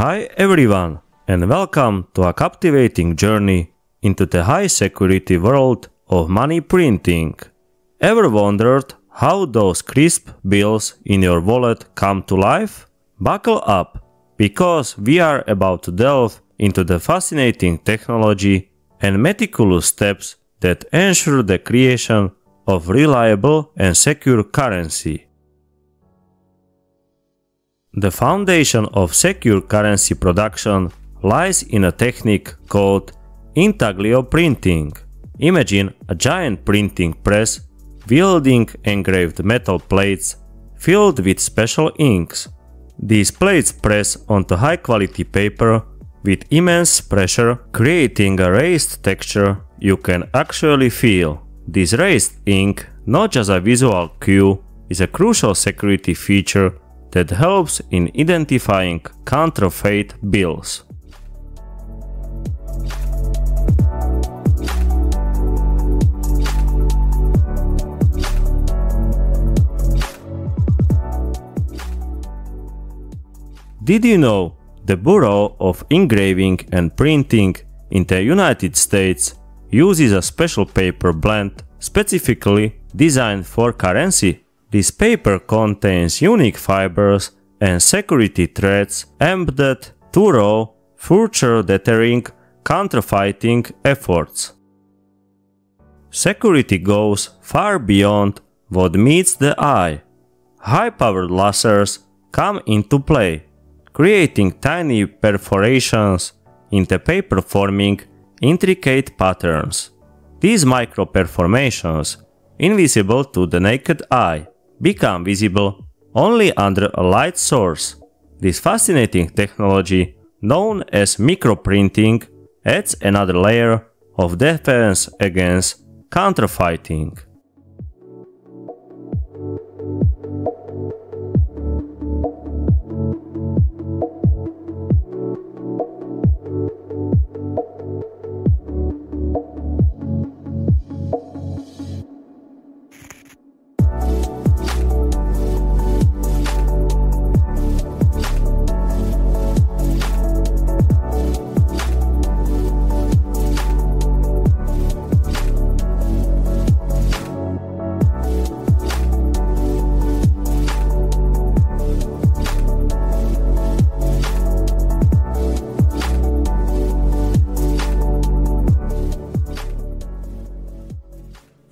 Hi everyone, and welcome to a captivating journey into the high security world of money printing. Ever wondered how those crisp bills in your wallet come to life? Buckle up, because we are about to delve into the fascinating technology and meticulous steps that ensure the creation of reliable and secure currency. The foundation of secure currency production lies in a technique called intaglio printing. Imagine a giant printing press wielding engraved metal plates filled with special inks. These plates press onto high quality paper with immense pressure, creating a raised texture you can actually feel. This raised ink, not just a visual cue, is a crucial security feature that helps in identifying counterfeit bills. Did you know the Bureau of Engraving and Printing in the United States uses a special paper blend specifically designed for currency? This paper contains unique fibers and security threads aimed at thorough, future deterring counterfeiting efforts. Security goes far beyond what meets the eye. High-powered lasers come into play, creating tiny perforations in the paper forming intricate patterns. These micro-perforations, invisible to the naked eye, become visible only under a light source. This fascinating technology, known as microprinting, adds another layer of defense against counterfeiting.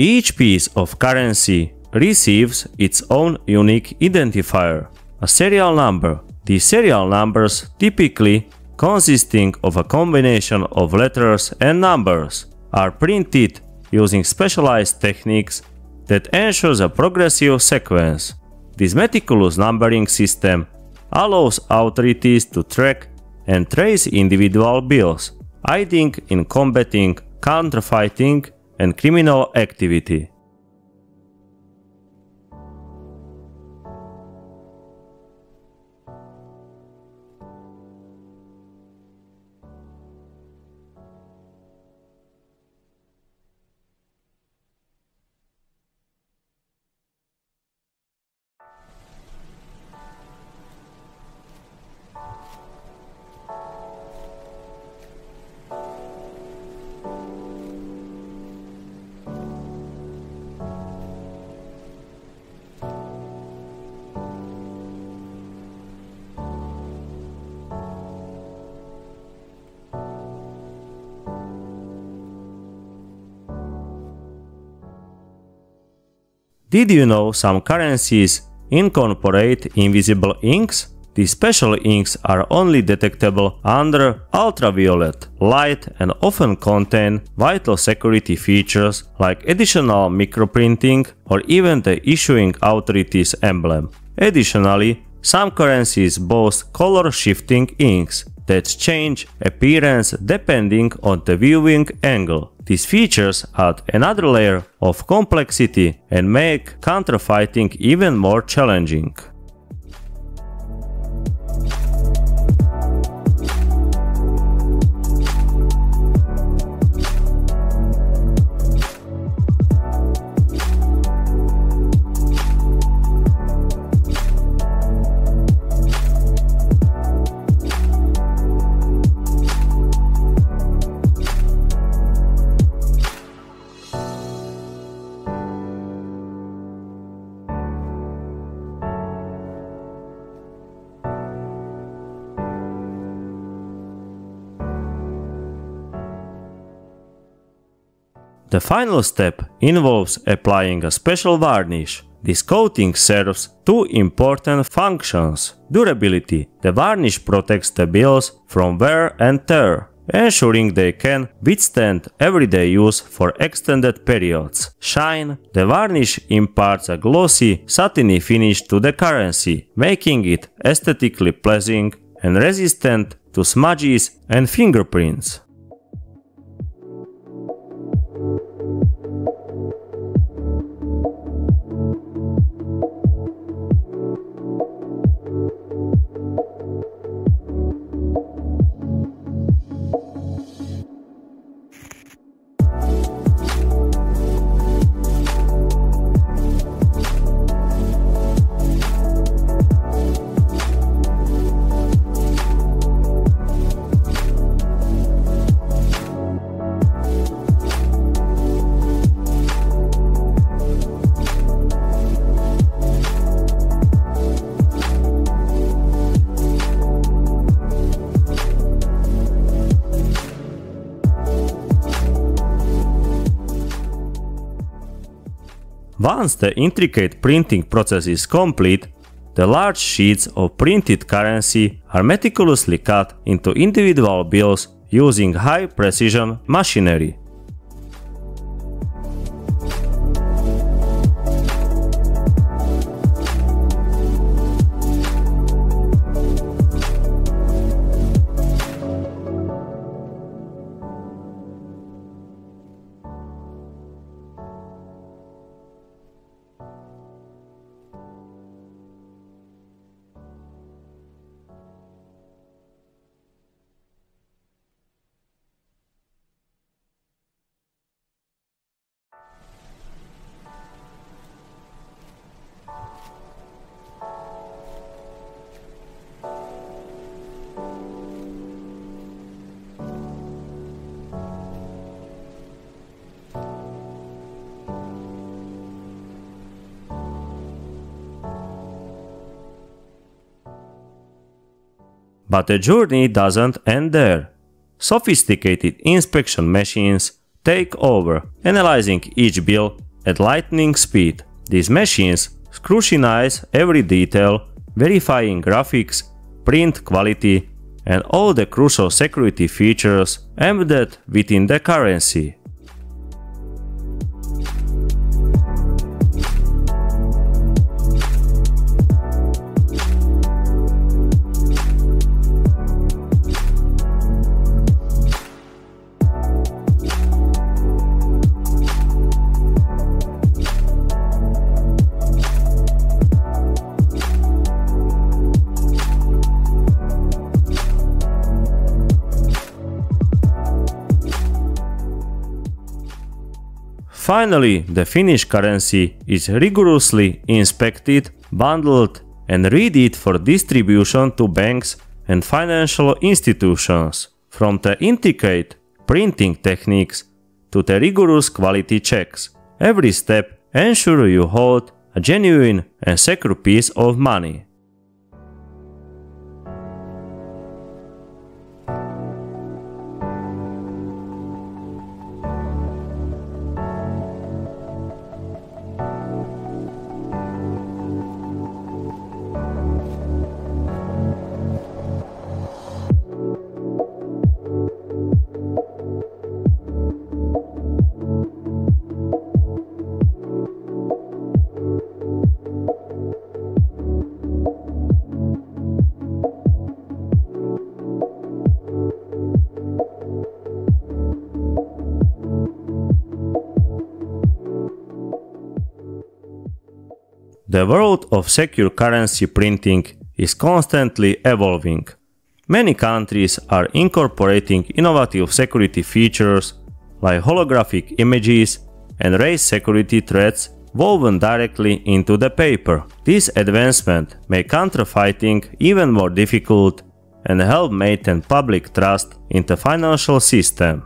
Each piece of currency receives its own unique identifier, a serial number. These serial numbers typically consisting of a combination of letters and numbers are printed using specialized techniques that ensures a progressive sequence. This meticulous numbering system allows authorities to track and trace individual bills, aiding in combating counterfeiting and criminal activity. Did you know some currencies incorporate invisible inks? These special inks are only detectable under ultraviolet light and often contain vital security features like additional microprinting or even the issuing authority's emblem. Additionally, some currencies boast color shifting inks that change appearance depending on the viewing angle. These features add another layer of complexity and make counterfeiting even more challenging. The final step involves applying a special varnish. This coating serves two important functions. Durability. The varnish protects the bills from wear and tear, ensuring they can withstand everyday use for extended periods. Shine. The varnish imparts a glossy, satiny finish to the currency, making it aesthetically pleasing and resistant to smudges and fingerprints. Once the intricate printing process is complete, the large sheets of printed currency are meticulously cut into individual bills using high precision machinery. But the journey doesn't end there. Sophisticated inspection machines take over, analyzing each bill at lightning speed. These machines scrutinize every detail, verifying graphics, print quality, and all the crucial security features embedded within the currency. Finally, the Finnish currency is rigorously inspected, bundled, and readied for distribution to banks and financial institutions. From the intricate printing techniques to the rigorous quality checks, every step ensures you hold a genuine and secure piece of money. The world of secure currency printing is constantly evolving. Many countries are incorporating innovative security features like holographic images and race security threads woven directly into the paper. This advancement make counterfeiting even more difficult and help maintain public trust in the financial system.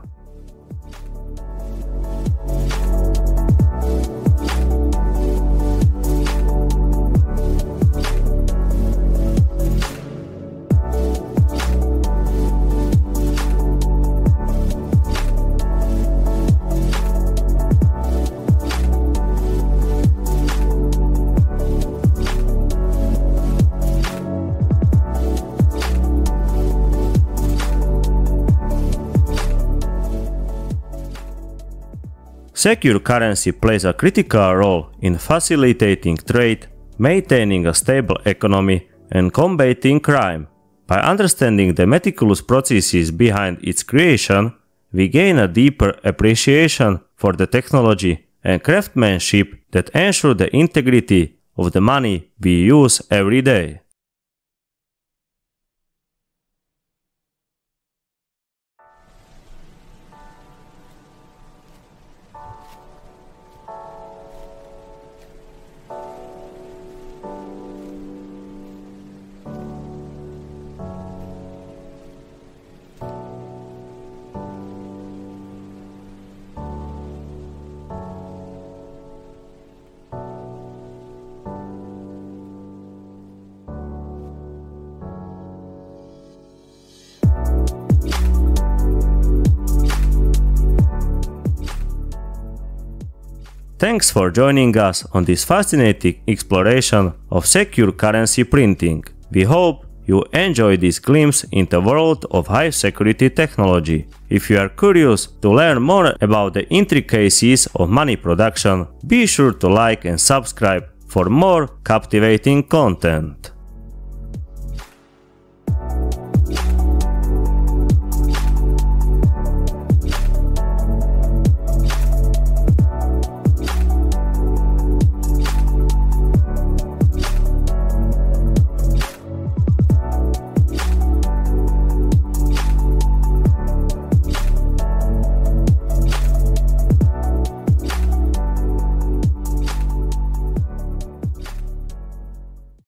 Secure currency plays a critical role in facilitating trade, maintaining a stable economy, and combating crime. By understanding the meticulous processes behind its creation, we gain a deeper appreciation for the technology and craftsmanship that ensure the integrity of the money we use every day. Thanks for joining us on this fascinating exploration of secure currency printing. We hope you enjoy this glimpse into the world of high security technology. If you are curious to learn more about the intricacies of money production, be sure to like and subscribe for more captivating content.